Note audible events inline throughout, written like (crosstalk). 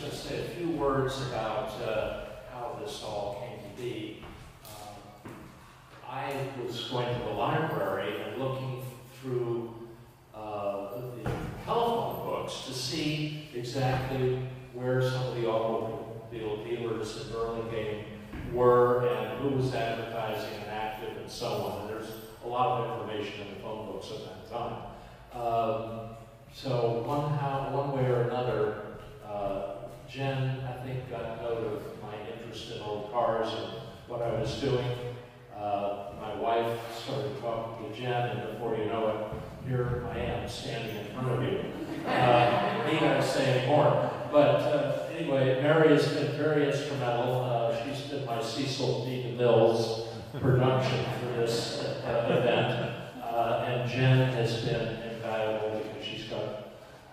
just a few words about uh, how this all came to be. Um, I was going to the library and looking through uh, the telephone books to see exactly where some of the automobile dealers in Burlingame were and who was advertising and active and so on. And there's a lot of information in the phone books at that time. Um, so one how, one way or another, uh, Jen, I think, got note of my interest in old cars and what I was doing. Uh, my wife started talking to Jen, and before you know it, here I am standing in front of you. Uh, need I say anymore? But uh, anyway, Mary has been very instrumental. Uh, she's been my Cecil B. DeMille's production for this uh, event, uh, and Jen has been invaluable because she's got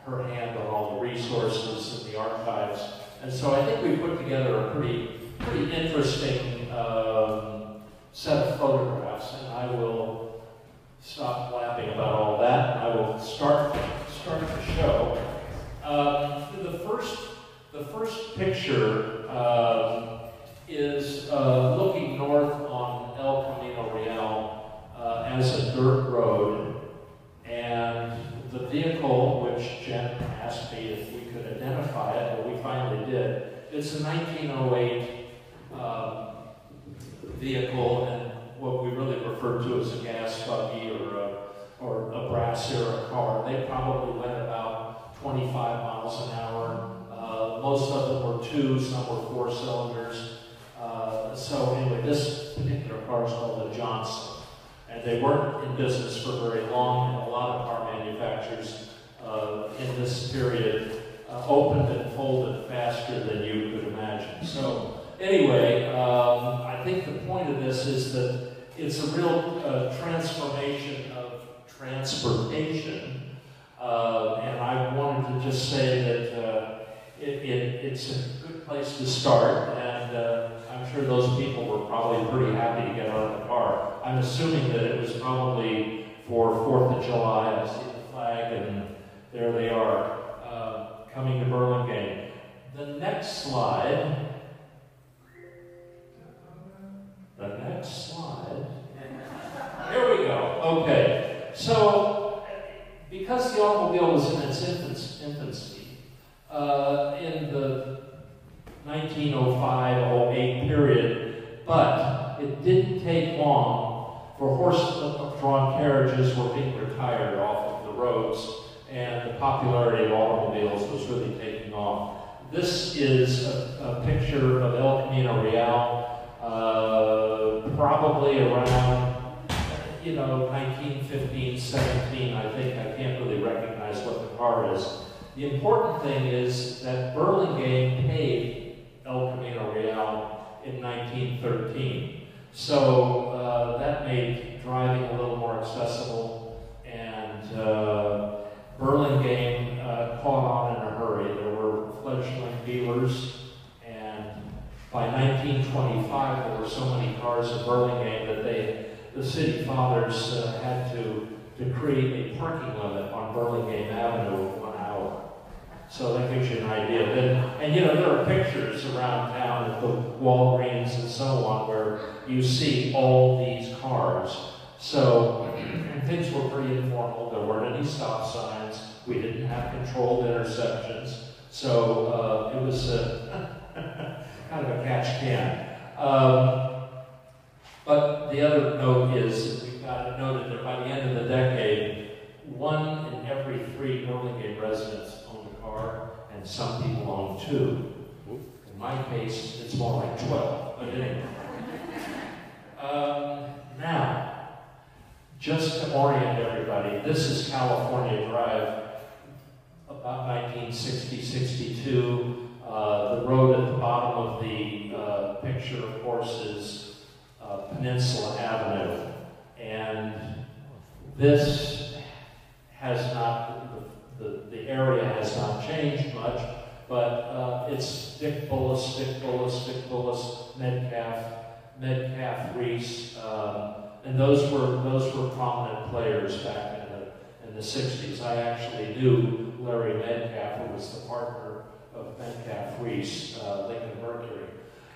her hand on all the resources and the archives. And so I think we put together a pretty, pretty interesting um, set of photographs, and I will stop blabbing about all that. I will start start the show. Um, the first the first picture um, is uh, looking north on El Camino Real uh, as a dirt road, vehicle, which Jen asked me if we could identify it, and we finally did. It's a 1908 um, vehicle, and what we really refer to as a gas buggy or a, or a brass era car. They probably went about 25 miles an hour. Uh, most of them were two, some were four cylinders. Uh, so anyway, this particular car is called the Johnson. And they weren't in business for very long, and a lot of car manufacturers uh, in this period uh, opened and folded faster than you could imagine. So anyway, um, I think the point of this is that it's a real uh, transformation of transportation. Uh, and I wanted to just say that uh, it, it, it's a good place to start, and uh, I'm sure those people were probably pretty happy to get out of the car. I'm assuming that it was probably for 4th of July. I see the flag, and there they are, uh, coming to Burlingame. The next slide, the next slide, here we go. Okay, so because the automobile was in its infancy, uh, in the 1905-08 period, but it didn't take long for horse-drawn carriages were being retired off of the roads, and the popularity of automobiles was really taking off. This is a, a picture of El Camino Real, uh, probably around, you know, 1915, 17, I think. I can't really recognize what the car is. The important thing is that Burlingame paid El Camino Real in 1913. So uh, that made driving a little more accessible, and uh, Burlingame uh, caught on in a hurry. There were fledgling dealers, and by 1925 there were so many cars in Burlingame that they, the city fathers uh, had to, to create a parking limit on Burlingame Avenue so that gives you an idea. And, and you know, there are pictures around town at the Walgreens and so on where you see all these cars. So things were pretty informal. There weren't any stop signs. We didn't have controlled intersections. So uh, it was a, (laughs) kind of a catch can. Um, but the other note is we've got noted that by the end of the decade, one in every three Burlingame residents car, and some people own two. In my case, it's more like 12, but anyway. Um, now, just to orient everybody, this is California Drive, about 1960, 62. Uh, the road at the bottom of the uh, picture, of course, is uh, Peninsula Avenue. And this has not the, the area has not changed much, but uh, it's Dick Bullis, Dick Bullis, Dick Bullis, Metcalf, Metcalf Reese, um, and those were those were prominent players back in the in the 60s. I actually knew Larry Metcalf, who was the partner of Metcalf Reese, uh, Lincoln Mercury.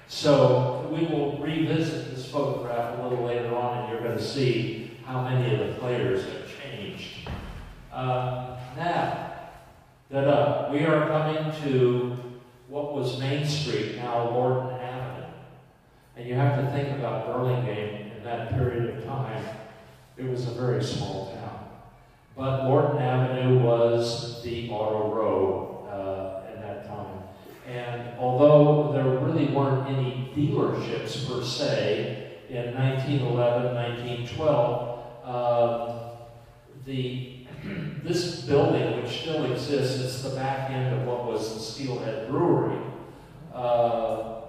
So we will revisit this photograph a little later on, and you're going to see how many of the players have changed. Uh, now, da we are coming to what was Main Street, now Lorton Avenue. And you have to think about Burlingame in that period of time. It was a very small town. But Lorton Avenue was the auto row uh, at that time. And although there really weren't any dealerships per se in 1911, 1912, um, the this building, which still exists, it's the back end of what was the Steelhead Brewery, uh,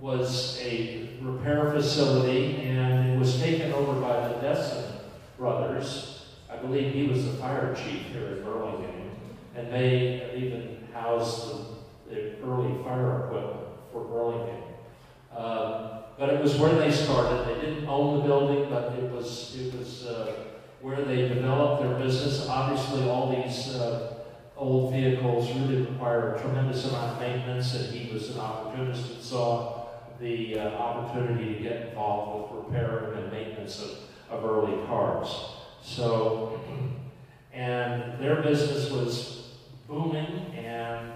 was a repair facility, and it was taken over by the Desson brothers. I believe he was the fire chief here in Burlingame, and they even housed the, the early fire equipment for Burlingame. Um, but it was where they started. They didn't own the building, but it was it was uh, where they developed their business. Obviously, all these uh, old vehicles really require a tremendous amount of maintenance, and he was an opportunist and saw the uh, opportunity to get involved with repairing and maintenance of, of early cars. So, and their business was booming, and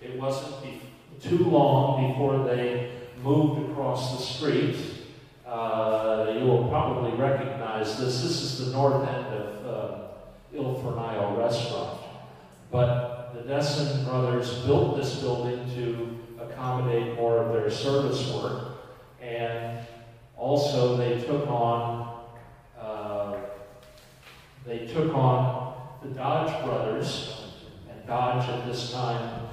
it wasn't too long before they moved across the street. Uh, you will probably recognize this. This is the north end of uh, Il Fornaio restaurant. But the Desson brothers built this building to accommodate more of their service work. And also they took on, uh, they took on the Dodge brothers, and Dodge at this time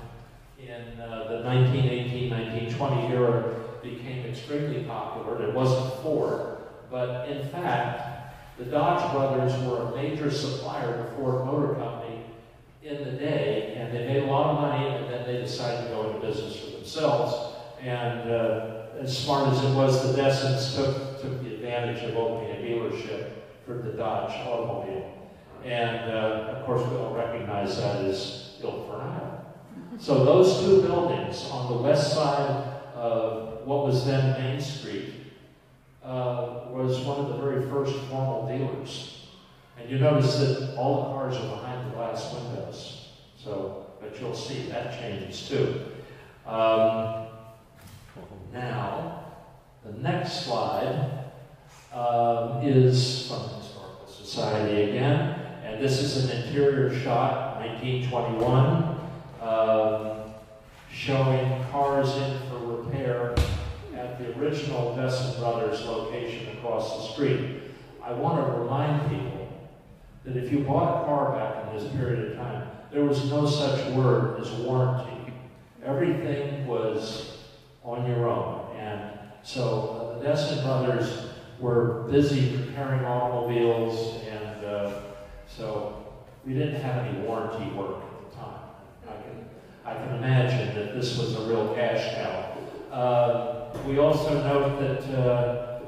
in uh, the 1918, 1920 era became extremely popular. It wasn't Ford, but in fact, the Dodge brothers were a major supplier to Ford Motor Company in the day, and they made a lot of money, and then they decided to go into business for themselves. And uh, as smart as it was, the Dessons took, took the advantage of opening a dealership for the Dodge automobile. And uh, of course, we all recognize that as built for now. So those two buildings on the west side of what was then Main Street uh, was one of the very first formal dealers. And you notice that all the cars are behind the glass windows. So, but you'll see that changes too. Um, now, the next slide um, is from the Historical Society again. And this is an interior shot, 1921, um, showing cars in repair at the original Desson Brothers location across the street. I want to remind people that if you bought a car back in this period of time, there was no such word as warranty. Everything was on your own. And so uh, the Desson brothers were busy repairing automobiles, and uh, so we didn't have any warranty work at the time. I can, I can imagine that this was a real cash cow. Uh, we also note that uh,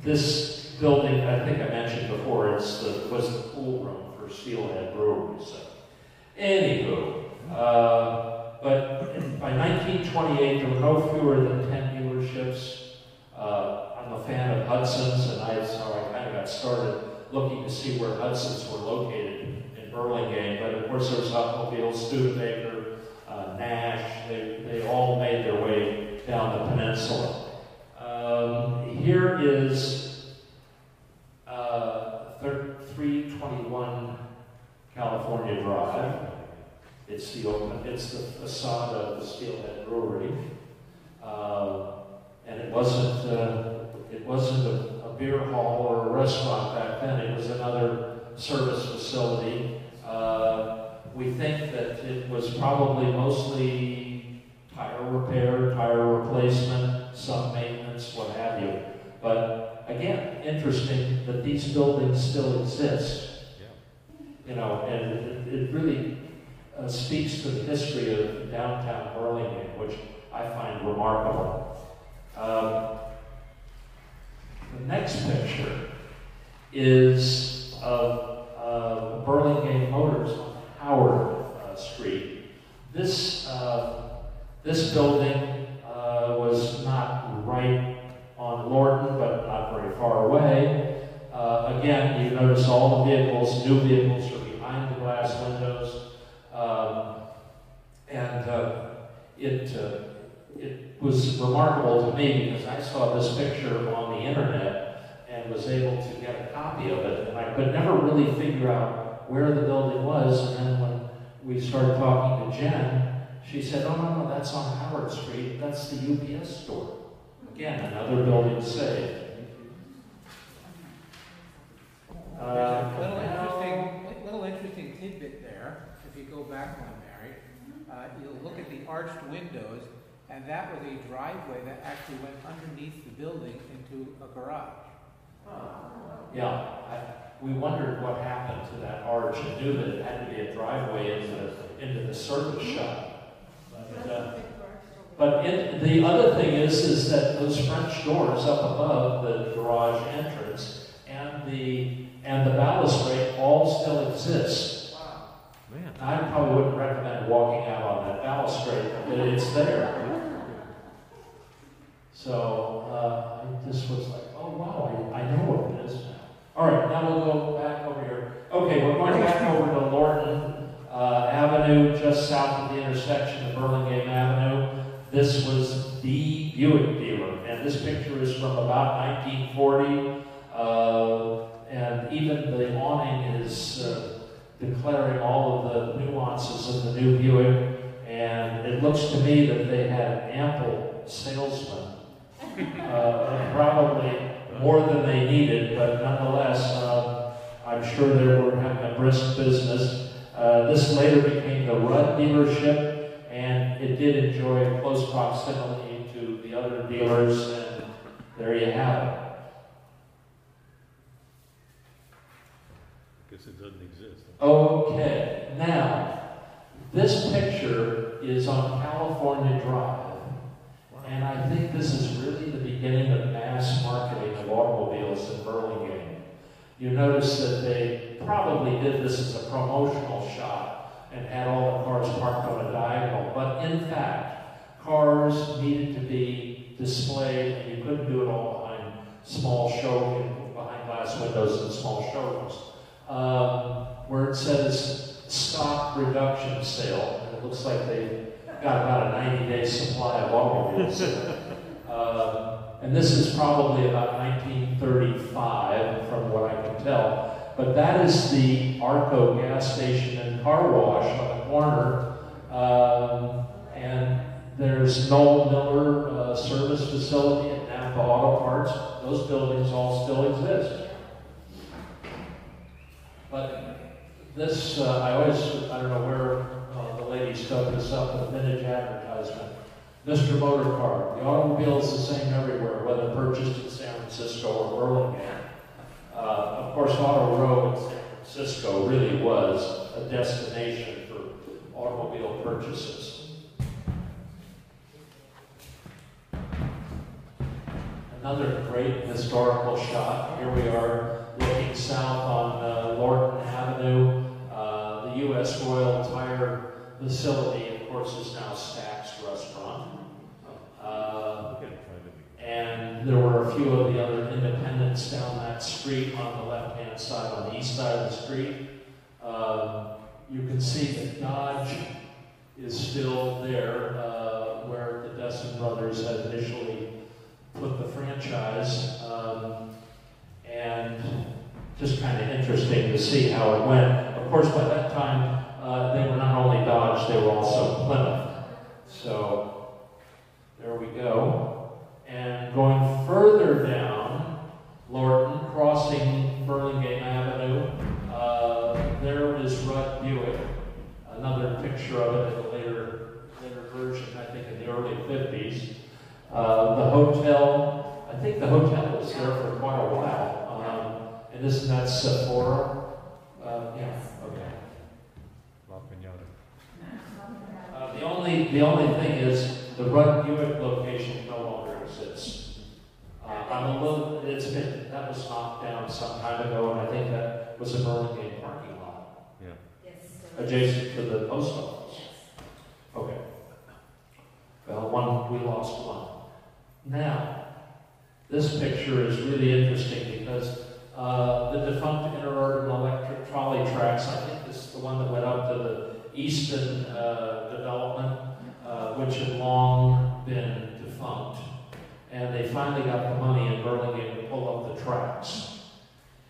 this building, I think I mentioned before, it's the, was the pool room for Steelhead Brewery. So, anywho, uh, but by 1928, there were no fewer than 10 dealerships. Uh, I'm a fan of Hudson's, and I, so I kind of got started looking to see where Hudson's were located in Burlingame. But of course, there was Automobile, Studebaker, Nash. They, they all made their way down the peninsula. Um, here is uh, 321 California Drive. It's the open, it's the facade of the Steelhead Brewery. Uh, and it wasn't, uh, it wasn't a, a, beer hall or a restaurant back then. It was another service facility. Uh, we think that it was probably mostly tire repair, tire replacement, some maintenance, what have you. But again, interesting that these buildings still exist. You know, and it, it really uh, speaks to the history of downtown Burlingame, which I find remarkable. Um, the next picture is of uh, Burlingame Motors Howard uh, Street. This uh, This building uh, was not right on Lorton, but not very far away. Uh, again, you notice all the vehicles, new vehicles, are behind the glass windows. Um, and uh, it, uh, it was remarkable to me because I saw this picture on the internet and was able to get a copy of it. And I could never really figure out where the building was. And then when we started talking to Jen, she said, oh, no, no, that's on Howard Street. That's the UPS store. Again, another building saved. There's a little interesting, little interesting tidbit there, if you go back one, Mary. Uh, you'll look at the arched windows, and that was a driveway that actually went underneath the building into a garage. Yeah, I, we wondered what happened to that arch and knew that it had to be a driveway into, into the service shop. But, uh, but it, the other thing is, is that those French doors up above the garage entrance and the and the balustrade all still exist. Man. I probably wouldn't recommend walking out on that balustrade, but it's there. So uh, I just was like, oh wow, I, I know what it is. All right, now we'll go back over here. Okay, we're going back over to Lorton uh, Avenue, just south of the intersection of Burlingame Avenue. This was the Buick dealer, and this picture is from about 1940. Uh, and even the awning is uh, declaring all of the nuances of the new Buick. And it looks to me that they had ample salesmen, uh, probably more than they needed, but nonetheless, uh, I'm sure they were having a brisk business. Uh, this later became the Rudd dealership, and it did enjoy close proximity to the other dealers, and there you have it. I Guess it doesn't exist. Okay, now, this picture is on California Drive, and I think this is really the beginning of mass marketing of automobiles in Burlingame. You notice that they probably did this as a promotional shot and had all the cars parked on a diagonal, but in fact, cars needed to be displayed, and you couldn't do it all behind small show, behind glass windows in small showrooms um, where it says stock reduction sale, and it looks like they got about a 90-day supply of automobiles. (laughs) um, and this is probably about 1935, from what I can tell. But that is the Arco gas station and car wash on the corner. Um, and there's Noel Miller uh, Service Facility and Napa Auto Parts. Those buildings all still exist. But this, uh, I always, I don't know where uh, the ladies took this up the vintage advertisement. Mr. Motor Car, the automobile is the same everywhere, whether purchased in San Francisco or Burlingame. Uh, of course, Auto Row in San Francisco really was a destination for automobile purchases. Another great historical shot. Here we are looking south on uh, Lorton Avenue. Uh, the U.S. Royal Tire Facility, of course, is now Stack's Restaurant. Uh, Look at it privately. and there were a few of the other independents down that street on the left-hand side, on the east side of the street. Um, you can see that Dodge is still there, uh, where the Desson brothers had initially put the franchise. Um, and just kind of interesting to see how it went. Of course, by that time, uh, they were not only Dodge, they were also Plymouth. So there we go. And going further down, Lorton, crossing Burlingame Avenue, uh, there is Rudd Buick. Another picture of it in a later, later version, I think in the early 50s. Uh, the hotel, I think the hotel was there for quite a while. Um, and isn't that Sephora? Uh, yeah, okay. La. Uh, the only, the only thing is, the Rudd Buick location no longer exists. Uh, I'm a little, it's been, that was knocked down some time ago, and I think that was a Burlingame parking lot, Yeah. Yes. adjacent to the post office. Okay. Well, one, we lost one. Now, this picture is really interesting because uh, the defunct interurban electric trolley tracks, I think this is the one that went up to the Easton uh, development, which had long been defunct. And they finally got the money in Burlingame to pull up the tracks.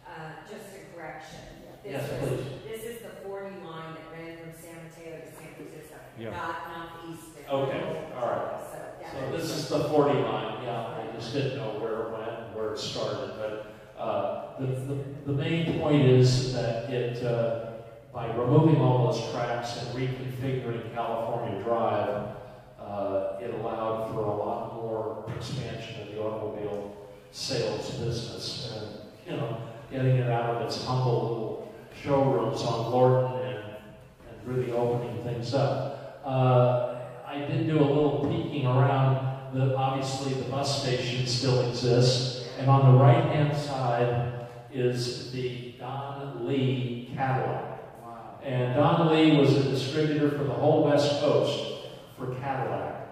Uh, just a correction. This Yes, was- please. This is the forty line that ran from San Mateo to San Francisco, Yeah. not, not Easton. Okay, all right. So, yeah. So this is the 40 line, yeah, I just didn't know where it went, and where it started, but uh, the, the, the main point is that it, uh, by removing all those tracks and reconfiguring California Drive, uh, it allowed for a lot more expansion of the automobile sales business and, you know, getting it out of its humble little showrooms on Lorton and, and really opening things up. Uh, I did do a little peeking around. The, obviously, the bus station still exists, and on the right-hand side is the Don Lee Cadillac. Wow. And Don Lee was a distributor for the whole West Coast for Cadillac.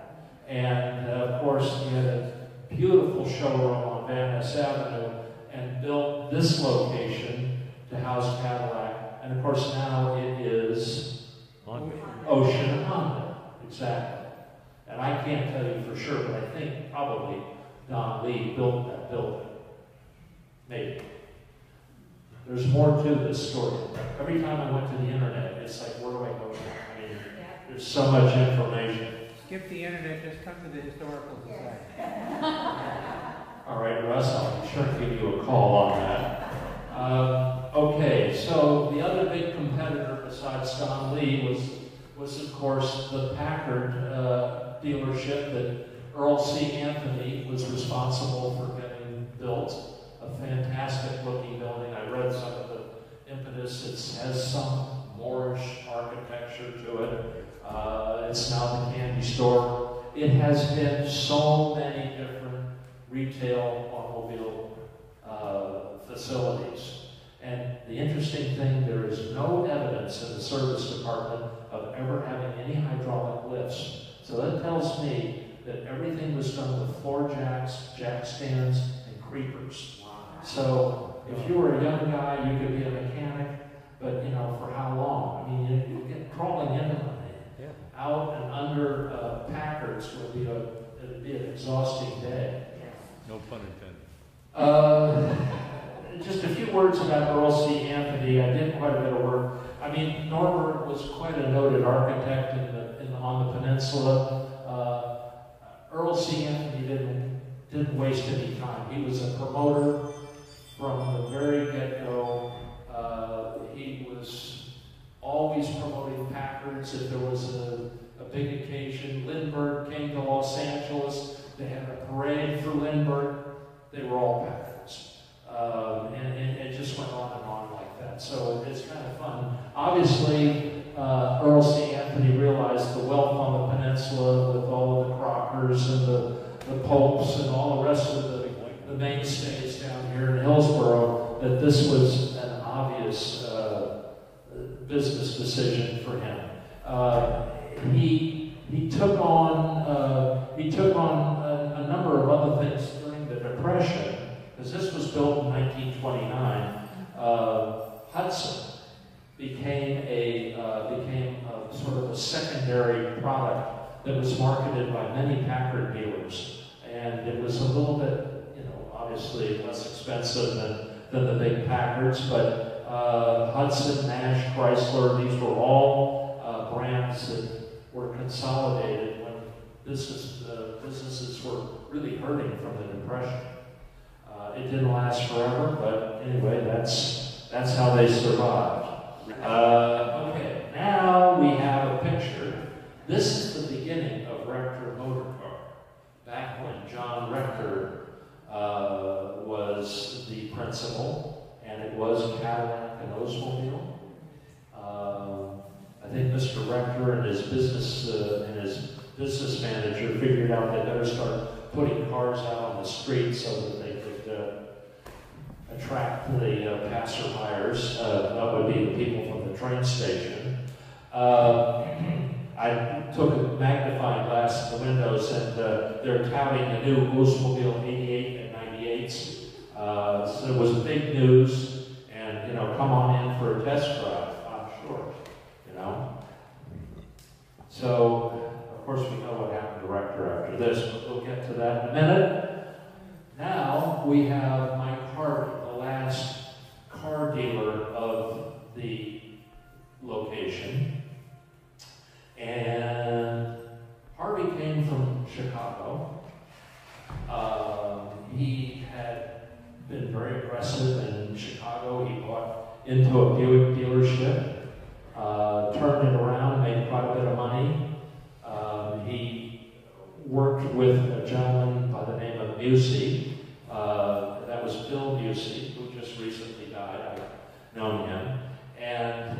And uh, of course, he had a beautiful showroom on Van Ness Avenue and built this location to house Cadillac. And of course, now it is On, Ocean Honda, exactly. And I can't tell you for sure, but I think probably Don Lee built that building. Maybe. There's more to this story. Every time I went to the internet, it's like, where do I go now? I mean, Yeah. there's so much information. Skip the internet, just come to the historical society. (laughs) All right, Russ, I'll sure to give you a call on that. Um, okay, so the other big competitor besides Don Lee was, was of course the Packard uh, dealership that Earl C. Anthony was responsible for getting built. A fantastic looking building. I read some of the impetus. It has some Moorish architecture to it. Uh, it's now the candy store. It has been so many different retail automobile uh, facilities. And the interesting thing, there is no evidence in the service department of ever having any hydraulic lifts. So that tells me that everything was done with floor jacks, jack stands, and creepers. So if you were a young guy, you could be a mechanic, but you know, for how long? I mean, you, get crawling into. Out and under uh, Packards would be a, it'd be an exhausting day. no pun intended. Uh, (laughs) just a few words about Earl C. Anthony. I did quite a bit of work. I mean, Norbert was quite a noted architect in the, in, on the peninsula. Uh, Earl C. Anthony didn't, didn't waste any time. He was a promoter from the very get-go. Uh, he was always promoting If there was a, a big occasion, Lindbergh came to Los Angeles. They had a parade for Lindbergh they were all Packards. Um, and, and it just went on and on like that. So it's kind of fun. Obviously, uh, Earl C. Anthony realized the wealth on the peninsula with all of the Crockers and the, the Popes and all the rest of the, the mainstays down here in Hillsborough, that this was an obvious uh, business decision for him. Uh, he, he took on, uh, he took on a, a number of other things during the Depression, because this was built in 1929. Uh, Hudson became a uh, became a, sort of a secondary product that was marketed by many Packard dealers, and it was a little bit, you know, obviously less expensive than than the big Packards, but uh, Hudson, Nash, Chrysler, these were all uh, brands that were consolidated when business, uh, businesses were really hurting from the Depression. Uh, it didn't last forever, but anyway, that's, that's how they survived. Uh, okay, now we have a picture. This is the beginning of Rector Motor Car. Back when John Rector uh, was the principal, and it was Cadillac and Oldsmobile. Think Mr. Rector and his business uh, and his business manager figured out they better start putting cars out on the street so that they could uh, attract the uh, passerbyers. Uh, that would be the people from the train station. Uh, (clears throat) I took a magnifying glass to the windows and uh, they're touting the new Oldsmobile 88 and 98s. Uh, so it was big news and, you know, come on in for a test drive, I'm sure, you know. So, of course, we know what happened to Rector after this, but we'll get to that in a minute. Now, we have Mike Harvey, the last car dealer of the location. And Harvey came from Chicago. Um, he had been very aggressive in Chicago. He bought into a Buick dealership, uh, turned it around, quite a bit of money. Um, he worked with a gentleman by the name of Busey. Uh, that was Bill Busey, who just recently died. I've known him. And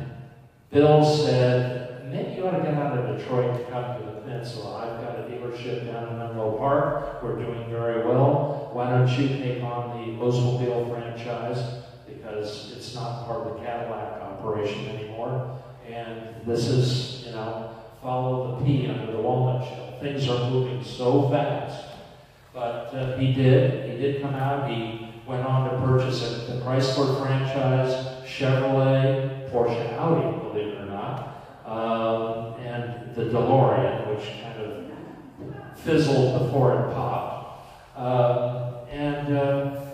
Bill said, maybe you ought to get out of Detroit to come to the peninsula. I've got a dealership down in Menlo Park. We're doing very well. Why don't you take on the Oldsmobile franchise? Because it's not part of the Cadillac operation anymore. And this is, you know, follow the pea under the walnut shell. Things are moving so fast. But uh, he did. He did come out. He went on to purchase a, the Chrysler franchise, Chevrolet, Porsche Audi, believe it or not, um, and the DeLorean, which kind of fizzled before it popped. Um, and, uh,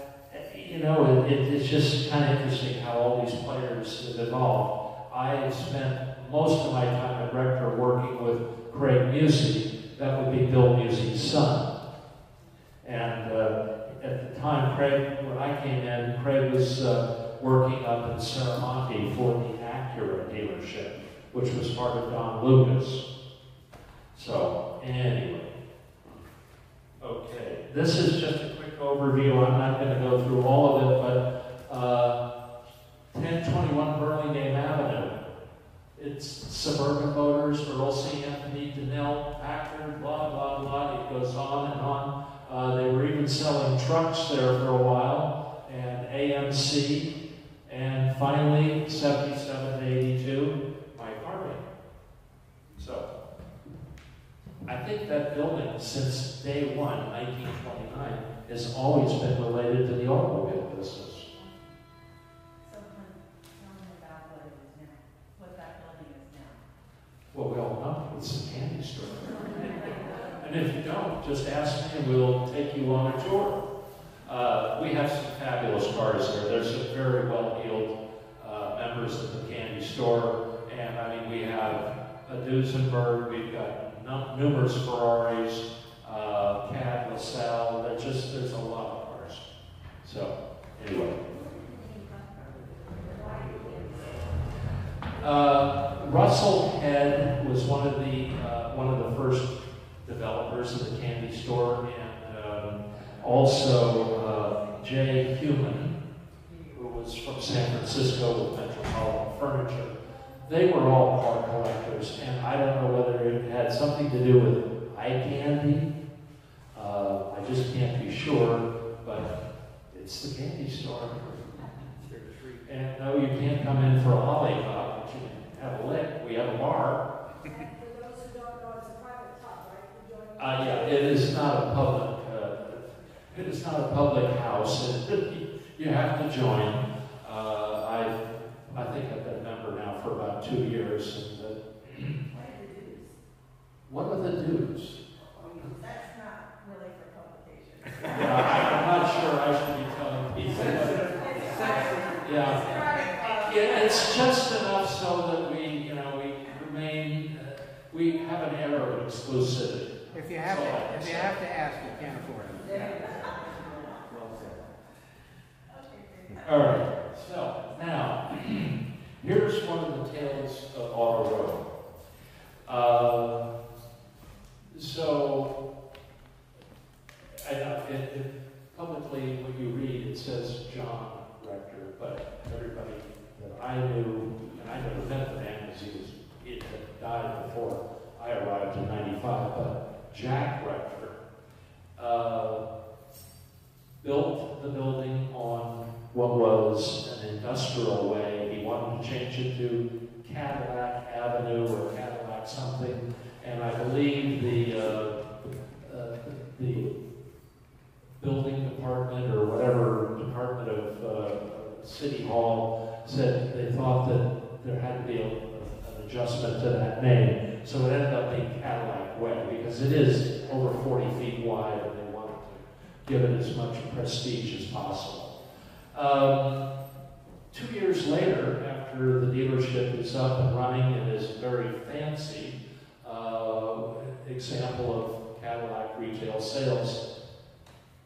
you know, it, it, it's just kind of interesting how all these players have evolved. I spent most of my time at Rector working with Craig Musey. That would be Bill Musey's son. And uh, at the time, Craig, when I came in, Craig was uh, working up in Serramonte for the Acura dealership, which was part of Don Lucas. So, anyway. Okay, this is just a quick overview. I'm not going to go through all of it, but uh, 1021 Burlingame Avenue. It's Suburban Motors, Earl C. Anthony, Donnell, Packard, blah, blah, blah. It goes on and on. Uh, they were even selling trucks there for a while, and AMC, and finally, 77 to 82, Mike Harvey. So, I think that building, since day one, 1929, has always been related to the automobile business. Well, we all know it's a candy store. And if you don't, just ask me and we'll take you on a tour. Uh, we have some fabulous cars there. There's some very well-heeled uh, members of the candy store. And I mean, we have a Duesenberg, we've got num- numerous Ferraris, uh, Cad, LaSalle. There's just, there's a lot of cars. So, anyway. Uh, Russell Head was one of the, uh, one of the first developers of the candy store, and um, also uh, Jay Human, who was from San Francisco with Metropolitan Furniture. They were all car collectors, and I don't know whether it had something to do with eye candy. Uh, I just can't be sure, but it's the candy store. And no, you can't come in for a lollipop, but you can have a lick. We have a bar. And for those who don't know, it's a private club, right? Uh, yeah, it is not a public, uh, it is not a public house. (laughs) You have to join. Uh, I, I think I've been a member now for about two years. and, (clears throat) What are the dues? That's not really for publication. (laughs) Yeah, I'm not sure I should be telling people. Yeah. Yeah, it's just enough so that we have an air of exclusivity. If you have That's all to, if you have to ask, you can't afford it. All right, so now, (clears throat) here's one of the tales of Auto Row. Uh, so, I know, it, it, publicly, when you read, it says John Rector, but everybody that I knew, and I never met the man because he was, he had died before Arrived ninety-five, but Jack Rector, uh, built the building on what was an industrial way. He wanted to change it to Cadillac Avenue or Cadillac Cadillac something, and I believe the, uh, uh, the building department or whatever department of, uh, City Hall said they thought that there had to be a, an adjustment to that name. So it ended up being Cadillac Way, because it is over forty feet wide, and they wanted to give it as much prestige as possible. Um, two years later, after the dealership is up and running and is a very fancy, uh, example of Cadillac retail sales,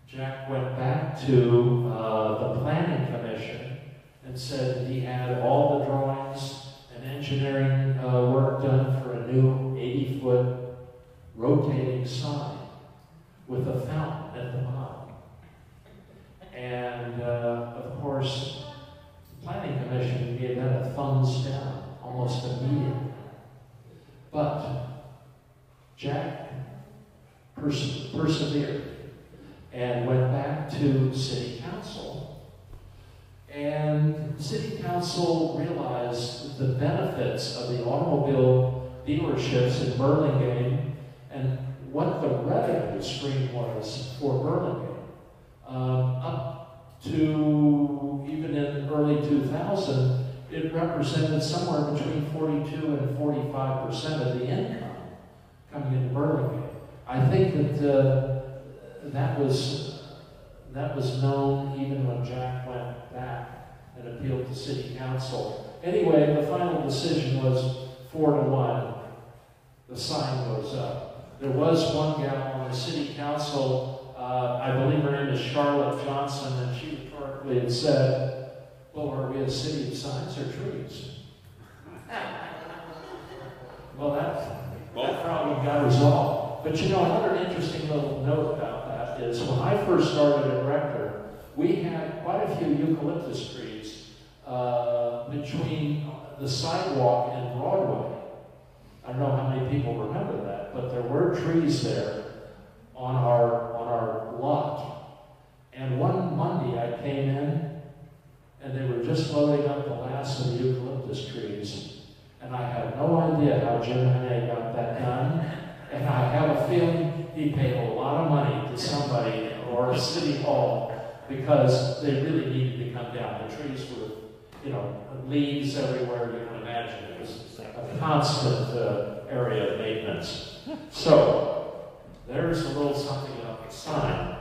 Jack went back to uh, the planning commission and said he had all the drawings and engineering uh, work done a new 80-foot rotating sign with a fountain at the bottom. And uh, of course, the planning commission gave that a thumbs down almost immediately. But Jack pers- persevered and went back to city council. And city council realized the benefits of the automobile dealerships in Burlingame and what the revenue stream was for Burlingame. Um, up to even in early 2000, it represented somewhere between 42 and 45 percent of the income coming into Burlingame. I think that uh, that was that was known even when Jack went back and appealed to city council. Anyway, the final decision was four to one. The sign goes up. There was one gal on the city council, uh, I believe her name is Charlotte Johnson, and she rhetorically had said, "Well, are we a city of signs or trees?" well, that that problem got resolved. But you know, another interesting little note about that is when I first started at Rector, we had quite a few eucalyptus trees uh, between the sidewalk and Broadway. I don't know how many people remember that, but there were trees there on our on our lot. And one Monday I came in and they were just loading up the last of the eucalyptus trees. And I have no idea how Jim Henne got that done. And I have a feeling he paid a lot of money to somebody or a City Hall because they really needed to come down. The trees were, you know, leaves everywhere you can imagine. It was a constant uh, area of maintenance. So, there's a little something about the sign.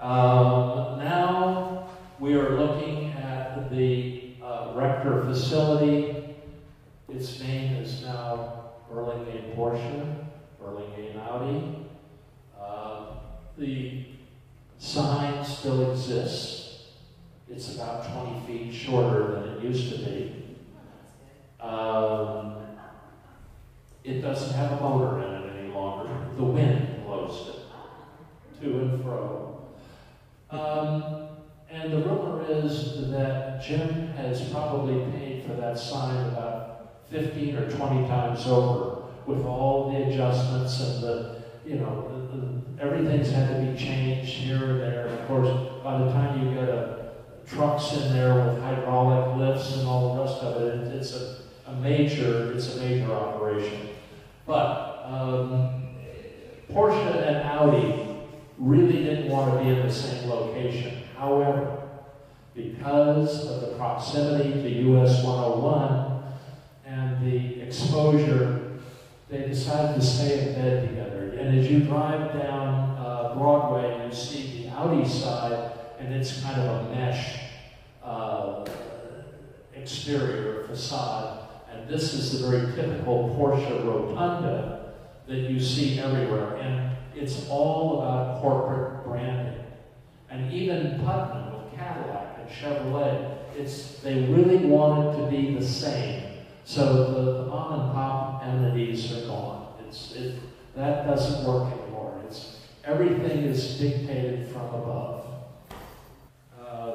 Um, now we are looking at the uh, Rector facility. Its name is now Burlingame Porsche, Burlingame Audi. Uh, the sign still exists. It's about 20 feet shorter than it used to be. Um, it doesn't have a motor in it any longer. The wind blows it to and fro. Um, and the rumor is that Jim has probably paid for that sign about 15 or 20 times over with all the adjustments and the, you know, the, the, everything's had to be changed here and there. Of course, by the time you get a, trucks in there with hydraulic lifts and all the rest of it, it's a, a major, it's a major operation. But um, Porsche and Audi really didn't want to be in the same location. However, because of the proximity to US 101 and the exposure, they decided to stay in bed together. And as you drive down uh, Broadway, you see the Audi side, and it's kind of a mesh uh, exterior facade. And this is the very typical Porsche rotunda that you see everywhere. And it's all about corporate branding. And even Putnam with Cadillac and Chevrolet, it's, they really want it to be the same. So the, the mom and pop entities are gone. It's, it, that doesn't work anymore. It's, everything is dictated from above.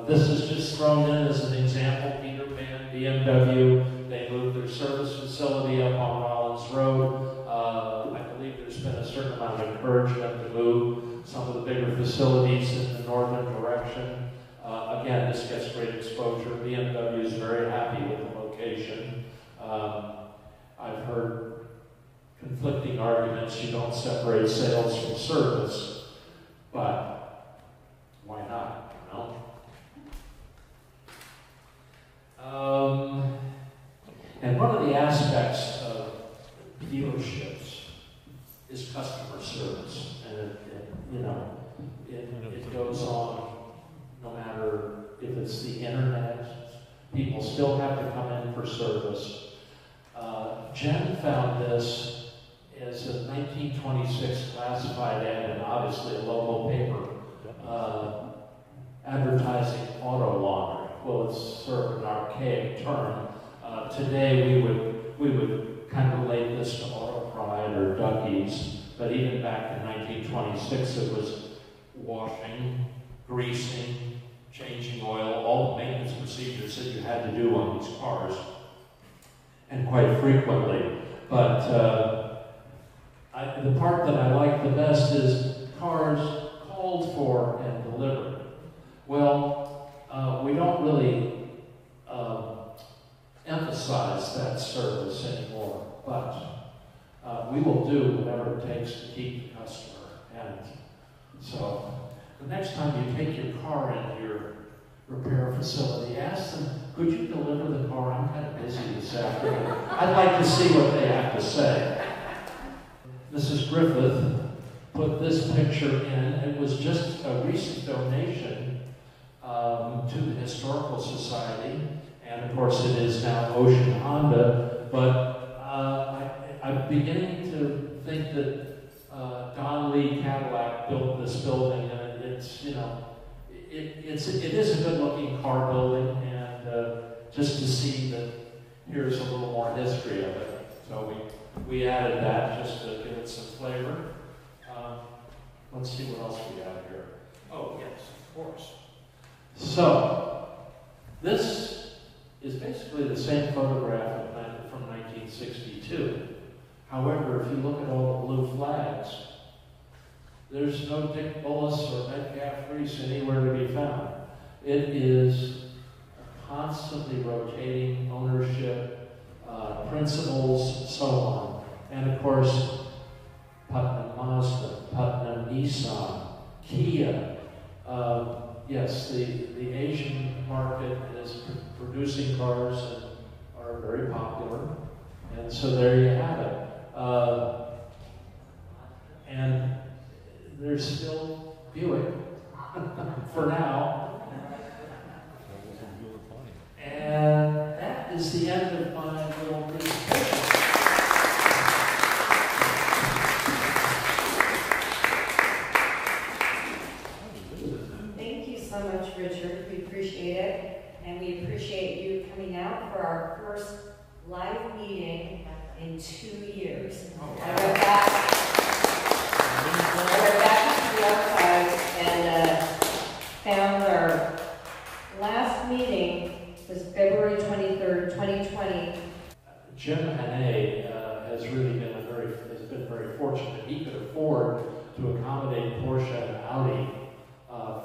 This is just thrown in as an example. Peter Pan, BMW, they moved their service facility up on Rollins Road. Uh, I believe there's been a certain amount of encouragement to move some of the bigger facilities in the northern direction. Uh, again, this gets great exposure. BMW is very happy with the location. Um, I've heard conflicting arguments, you don't separate sales from service, but why not, you know? Um, and one of the aspects of dealerships is customer service, and it, it, you know, it, it goes on no matter if it's the internet, people still have to come in for service. Uh, Jen found this as a 1926 classified ad and obviously a local paper uh, advertising auto laundry. Well, it's sort of an archaic term. Uh, today, we would we would kind of relate this to Auto Pride or Ducky's, but even back in 1926, it was washing, greasing, changing oil, all the maintenance procedures that you had to do on these cars, and quite frequently. But uh, I, the part that I like the best is cars called for and delivered. Well, uh, we don't really um, emphasize that service anymore, but uh, we will do whatever it takes to keep the customer. And so, the next time you take your car into your repair facility, ask them, could you deliver the car? I'm kind of busy this afternoon. I'd like to see what they have to say. Mrs. Griffith put this picture in. It was just a recent donation um, to the Historical Society, and of course it is now Ocean Honda. But uh, I, I'm beginning to think that uh, Don Lee Cadillac built this building, and it's you know it, it's it is a good-looking car building, and uh, just to see that here's a little more history of it. So we we added that just to give it some flavor. Um, let's see what else we have here. Oh, yes, of course. So, this is basically the same photograph from 1962. However, if you look at all the blue flags, there's no Dick Bullis or Metcalf Reese anywhere to be found. It is constantly rotating ownership, uh, principles, so on. And of course, Putnam Mazda, Putnam Nissan, Kia. Uh, yes, the, the Asian market is pr- producing cars that are very popular. And so there you have it. Uh, and there's still Buick (laughs) for now. And that is the end of my little Richard. We appreciate it. And we appreciate you coming out for our first live meeting in two years. I went back, I went back to the archives and uh, found our last meeting was February 23rd, 2020. Jim Hannay uh, has really been a very has been very fortunate. He could afford to accommodate Porsche and Audi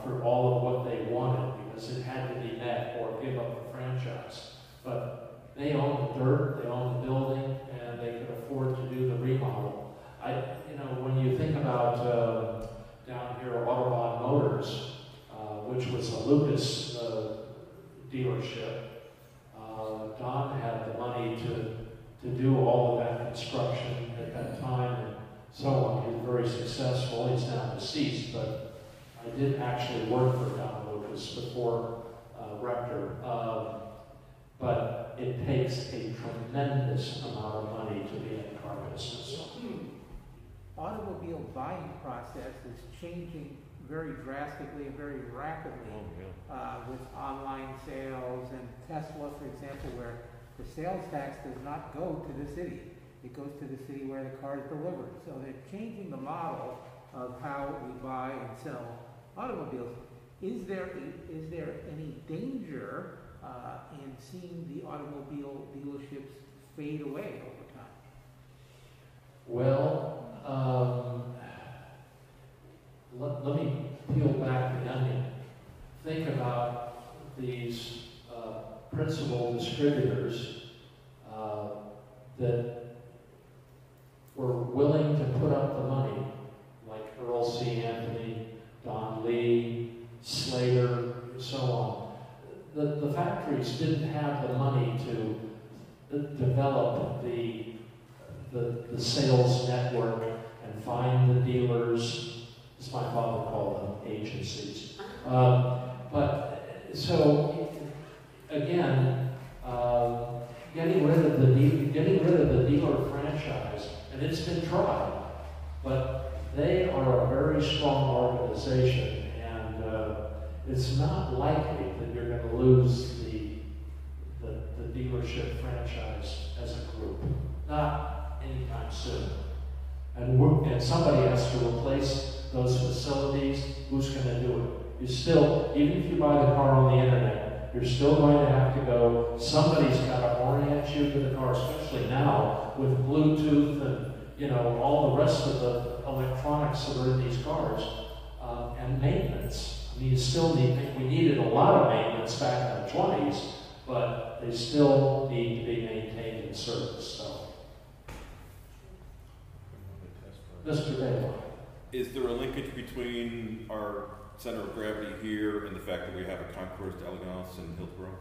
for all of what they wanted because it had to be met or give up the franchise. But they own the dirt, they own the building, and they could afford to do the remodel. I, you know, when you think about uh, down here Autobahn Motors, uh, which was a Lucas uh, dealership, uh, Don had the money to to do all of that construction at that time and so on. He was very successful. He's now deceased, but I did actually work for Don Lucas before uh, Rector. Um, but it takes a tremendous amount of money to be in the car business. Automobile buying process is changing very drastically and very rapidly. Oh, yeah. uh, with online sales and Tesla, for example, where the sales tax does not go to the city. It goes to the city where the car is delivered. So they're changing the model of how we buy and sell automobiles. Is there, there any danger uh, in seeing the automobile dealerships fade away over time? Well, um, let, let me peel back the onion. Think about these uh, principal distributors uh, that were willing to put up the money, like Earl C. Anthony, Lee, Slater, and so on. The, the factories didn't have the money to develop the, the, the sales network and find the dealers, as my father called them, agencies. Um, but, so, again, uh, getting rid of the, getting rid of the dealer franchise, and it's been tried, but they are a very strong organization, uh, it's not likely that you're going to lose the, the, the dealership franchise as a group. Not anytime soon. And, and somebody has to replace those facilities. Who's going to do it? You still, even if you buy the car on the internet, you're still going to have to go. Somebody's got to orient you to the car, especially now with Bluetooth and you know all the rest of the electronics that are in these cars uh, and maintenance. You still need. We needed a lot of maintenance back in the 20s, but they still need to be maintained and serviced. So, Mr. Bailey. Is there a linkage between our center of gravity here and the fact that we have a concours d'elegance in Hillsborough?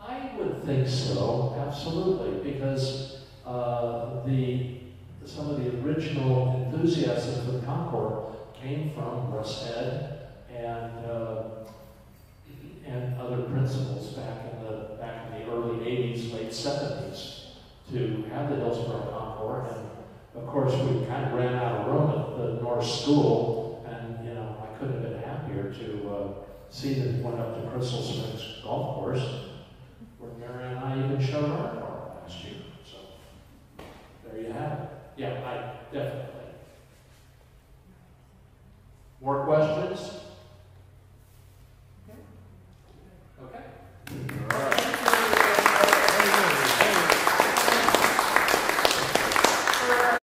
I would think so, absolutely, because uh, the some of the original enthusiasm for the Concours came from Russ Head and uh, and other principals back in the back in the early '80s, late '70s, to have the Hillsborough Concours, and of course we kind of ran out of room at the North School, and you know I couldn't have been happier to uh, see that it went up to Crystal Springs Golf Course where Mary and I even showed our car last year. So there you have it. Yeah, I definitely. More questions? All right.